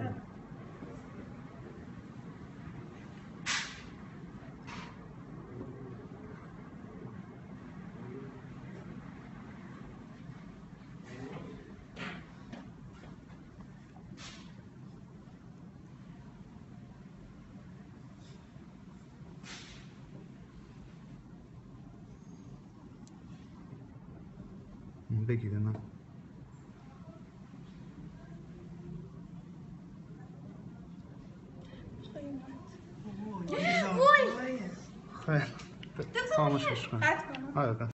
って。できるな。خیلی خاموشش کن قطع کنم آره